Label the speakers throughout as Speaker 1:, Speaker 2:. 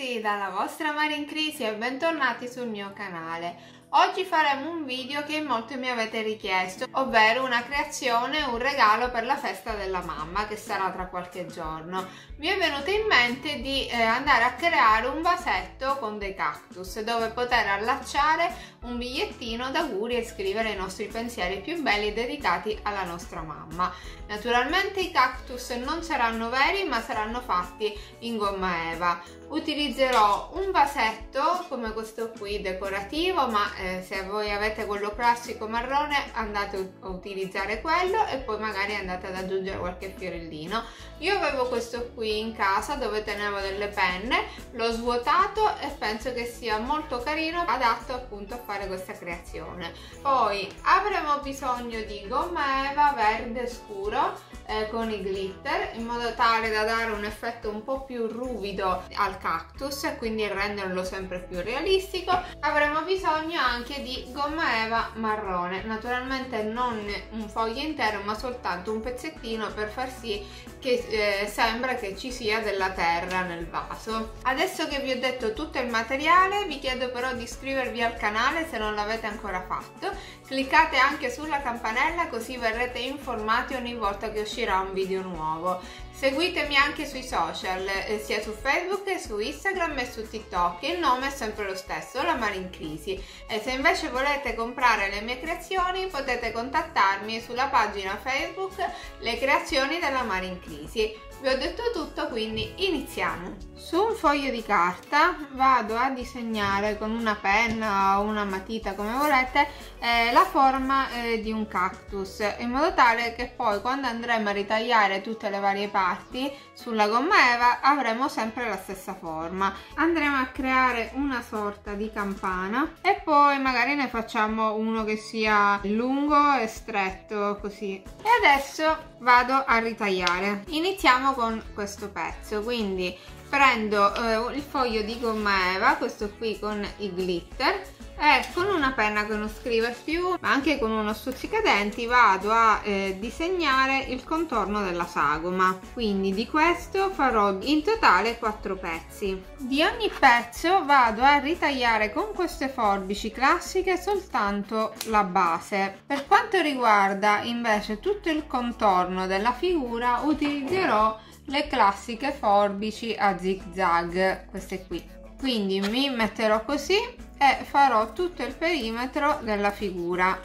Speaker 1: tutti dalla vostra Marin Crisi e bentornati sul mio canale. Oggi faremo un video che molto mi avete richiesto, ovvero una creazione, un regalo per la festa della mamma che sarà tra qualche giorno. Mi è venuto in mente di eh, andare a creare un vasetto con dei cactus dove poter allacciare un bigliettino d'auguri e scrivere i nostri pensieri più belli dedicati alla nostra mamma. Naturalmente i cactus non saranno veri ma saranno fatti in gomma eva. Utilizzerò un vasetto come questo qui decorativo ma eh, se voi avete quello classico marrone andate a utilizzare quello e poi magari andate ad aggiungere qualche fiorellino. Io avevo questo qui in casa dove tenevo delle penne, l'ho svuotato e penso che sia molto carino, adatto appunto a fare questa creazione. Poi avremo bisogno di gomma eva verde scuro eh, con i glitter in modo tale da dare un effetto un po' più ruvido al cactus e quindi renderlo sempre più realistico. Avremo bisogno anche di gomma eva marrone, naturalmente non un foglio intero ma soltanto un pezzettino per far sì che eh, sembra che ci sia della terra nel vaso. Adesso che vi ho detto tutto il materiale vi chiedo però di iscrivervi al canale se non l'avete ancora fatto, cliccate anche sulla campanella così verrete informati ogni volta che uscirà un video nuovo. Seguitemi anche sui social, eh, sia su Facebook che su Instagram e su TikTok. Il nome è sempre lo stesso, la Marin Crisi. E se invece volete comprare le mie creazioni potete contattarmi sulla pagina Facebook Le creazioni della Marin Crisi. Vi ho detto tutto, quindi iniziamo. Su un foglio di carta vado a disegnare con una penna o una matita come volete eh, la forma eh, di un cactus in modo tale che poi quando andremo a ritagliare tutte le varie parti sulla gomma eva avremo sempre la stessa forma. Andremo a creare una sorta di campana e poi magari ne facciamo uno che sia lungo e stretto così. E adesso vado a ritagliare. Iniziamo con questo pezzo quindi prendo eh, il foglio di gomma eva questo qui con i glitter e con una penna che non scrive più ma anche con uno stuzzicadenti vado a eh, disegnare il contorno della sagoma. Quindi di questo farò in totale quattro pezzi. Di ogni pezzo vado a ritagliare con queste forbici classiche soltanto la base. Per quanto riguarda invece tutto il contorno della figura utilizzerò le classiche forbici a zig zag queste qui quindi mi metterò così e farò tutto il perimetro della figura.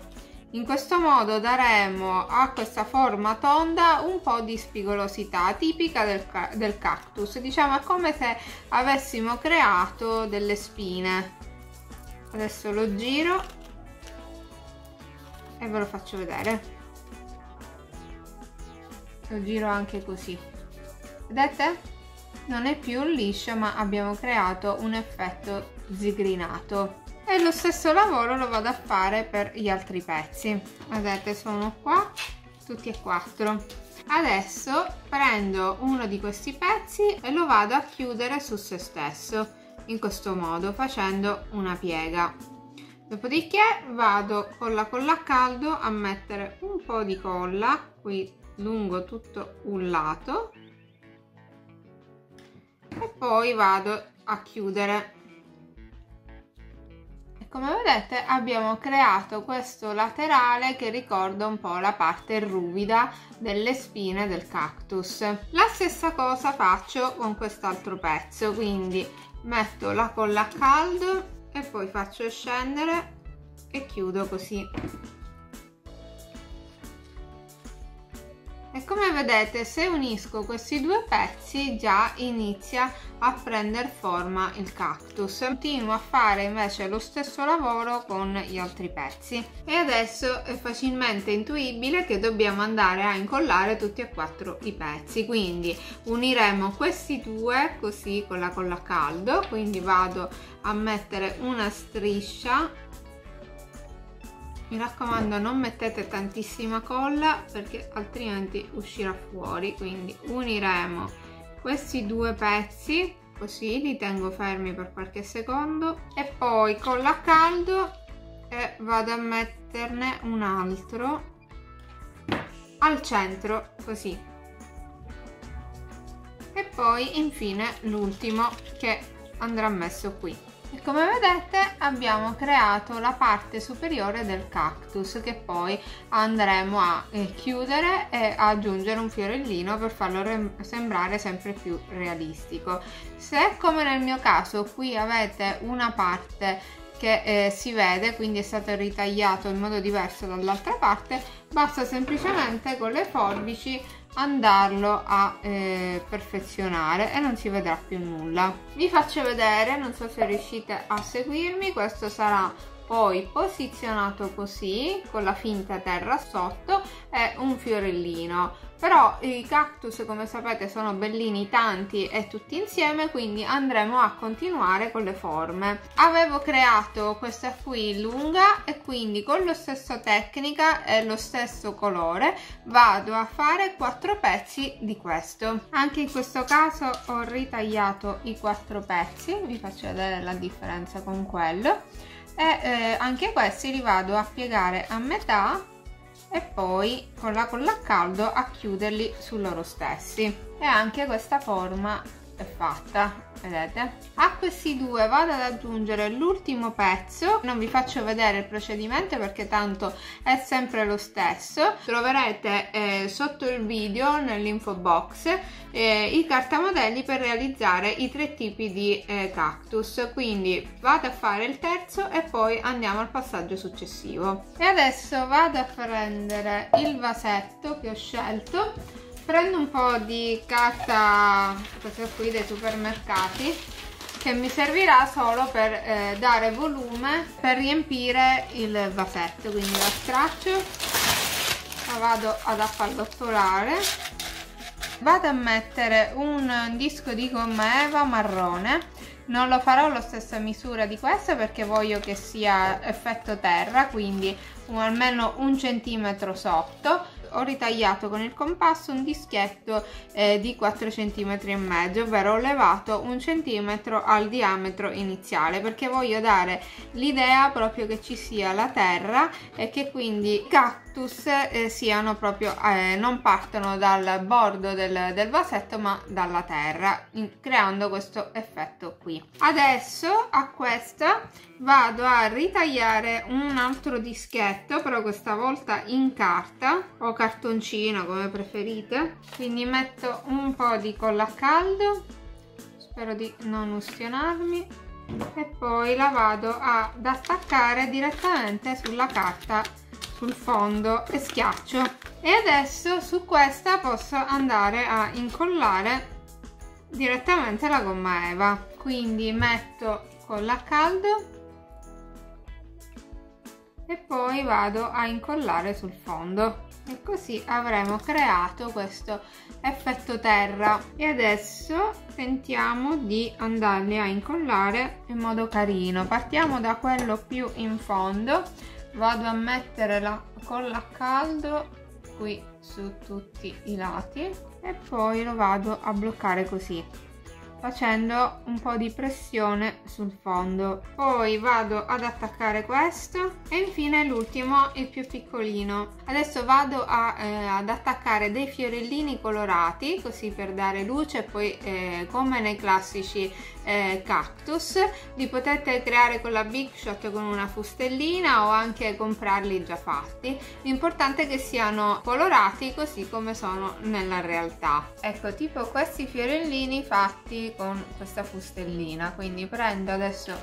Speaker 1: In questo modo daremo a questa forma tonda un po' di spigolosità tipica del, del cactus diciamo è come se avessimo creato delle spine. Adesso lo giro e ve lo faccio vedere. Lo giro anche così. Vedete non è più liscio ma abbiamo creato un effetto zigrinato. E lo stesso lavoro lo vado a fare per gli altri pezzi. Vedete sono qua tutti e quattro. Adesso prendo uno di questi pezzi e lo vado a chiudere su se stesso in questo modo facendo una piega. Dopodiché vado con la colla a caldo a mettere un po' di colla qui lungo tutto un lato e poi vado a chiudere. E come vedete abbiamo creato questo laterale che ricorda un po' la parte ruvida delle spine del cactus. La stessa cosa faccio con quest'altro pezzo quindi metto la colla a caldo e poi faccio scendere e chiudo così e come vedete se unisco questi due pezzi già inizia a prendere forma il cactus. Continuo a fare invece lo stesso lavoro con gli altri pezzi. E adesso è facilmente intuibile che dobbiamo andare a incollare tutti e quattro i pezzi. Quindi uniremo questi due così con la colla a caldo. Quindi vado a mettere una striscia mi raccomando non mettete tantissima colla perché altrimenti uscirà fuori. Quindi uniremo questi due pezzi così li tengo fermi per qualche secondo e poi colla a caldo e vado a metterne un altro al centro così. E poi infine l'ultimo che andrà messo qui e come vedete abbiamo creato la parte superiore del cactus che poi andremo a eh, chiudere e aggiungere un fiorellino per farlo sembrare sempre più realistico. Se come nel mio caso qui avete una parte che eh, si vede quindi è stato ritagliato in modo diverso dall'altra parte basta semplicemente con le forbici andarlo a eh, perfezionare e non si vedrà più nulla. Vi faccio vedere non so se riuscite a seguirmi questo sarà poi posizionato così con la finta terra sotto è un fiorellino. Però i cactus come sapete sono bellini tanti e tutti insieme quindi andremo a continuare con le forme. Avevo creato questa qui lunga e quindi con la stessa tecnica e lo stesso colore vado a fare quattro pezzi di questo. Anche in questo caso ho ritagliato i quattro pezzi vi faccio vedere la differenza con quello e eh, anche questi li vado a piegare a metà e poi con la colla a caldo a chiuderli su loro stessi. E anche questa forma è fatta vedete? A questi due vado ad aggiungere l'ultimo pezzo. Non vi faccio vedere il procedimento perché tanto è sempre lo stesso. Troverete eh, sotto il video nell'info box eh, i cartamodelli per realizzare i tre tipi di eh, cactus. Quindi vado a fare il terzo e poi andiamo al passaggio successivo. E adesso vado a prendere il vasetto che ho scelto prendo un po' di carta questa qui dei supermercati che mi servirà solo per eh, dare volume per riempire il vasetto quindi la straccio la vado ad appallottolare vado a mettere un disco di gomma eva marrone. Non lo farò alla stessa misura di questa perché voglio che sia effetto terra quindi un, almeno un centimetro sotto ho ritagliato con il compasso un dischetto eh, di 4 cm e mezzo ovvero ho levato un centimetro al diametro iniziale perché voglio dare l'idea proprio che ci sia la terra e che quindi i cactus eh, siano proprio eh, non partono dal bordo del, del vasetto ma dalla terra in, creando questo effetto qui. Adesso a questa vado a ritagliare un altro dischetto però questa volta in carta o cartoncino come preferite. Quindi metto un po' di colla a caldo spero di non ustionarmi e poi la vado ad attaccare direttamente sulla carta sul fondo e schiaccio. E adesso su questa posso andare a incollare direttamente la gomma eva. Quindi metto colla a caldo e poi vado a incollare sul fondo. E così avremo creato questo effetto terra. E adesso tentiamo di andarli a incollare in modo carino. Partiamo da quello più in fondo vado a mettere la colla a caldo qui su tutti i lati e poi lo vado a bloccare così facendo un po' di pressione sul fondo. Poi vado ad attaccare questo e infine l'ultimo il più piccolino. Adesso vado a, eh, ad attaccare dei fiorellini colorati così per dare luce poi eh, come nei classici eh, cactus li potete creare con la Big Shot con una fustellina o anche comprarli già fatti. L'importante è che siano colorati così come sono nella realtà. Ecco tipo questi fiorellini fatti con questa fustellina. Quindi prendo adesso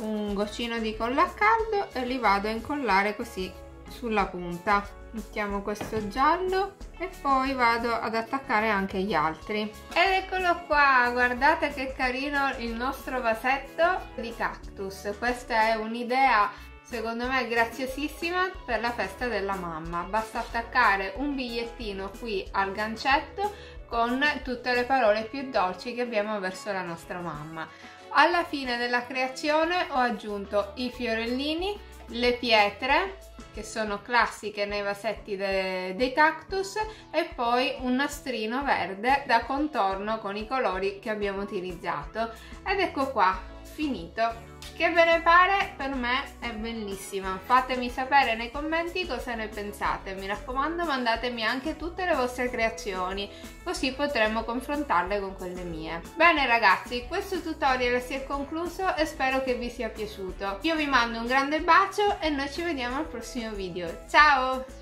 Speaker 1: un goccino di colla a caldo e li vado a incollare così sulla punta mettiamo questo giallo e poi vado ad attaccare anche gli altri. Ed eccolo qua guardate che carino il nostro vasetto di cactus. Questa è un'idea secondo me graziosissima per la festa della mamma. Basta attaccare un bigliettino qui al gancetto con tutte le parole più dolci che abbiamo verso la nostra mamma. Alla fine della creazione ho aggiunto i fiorellini, le pietre che sono classiche nei vasetti de dei cactus e poi un nastrino verde da contorno con i colori che abbiamo utilizzato. Ed ecco qua finito Che ve ne pare? Per me è bellissima. Fatemi sapere nei commenti cosa ne pensate. Mi raccomando, mandatemi anche tutte le vostre creazioni, così potremo confrontarle con quelle mie. Bene ragazzi, questo tutorial si è concluso e spero che vi sia piaciuto. Io vi mando un grande bacio e noi ci vediamo al prossimo video. Ciao!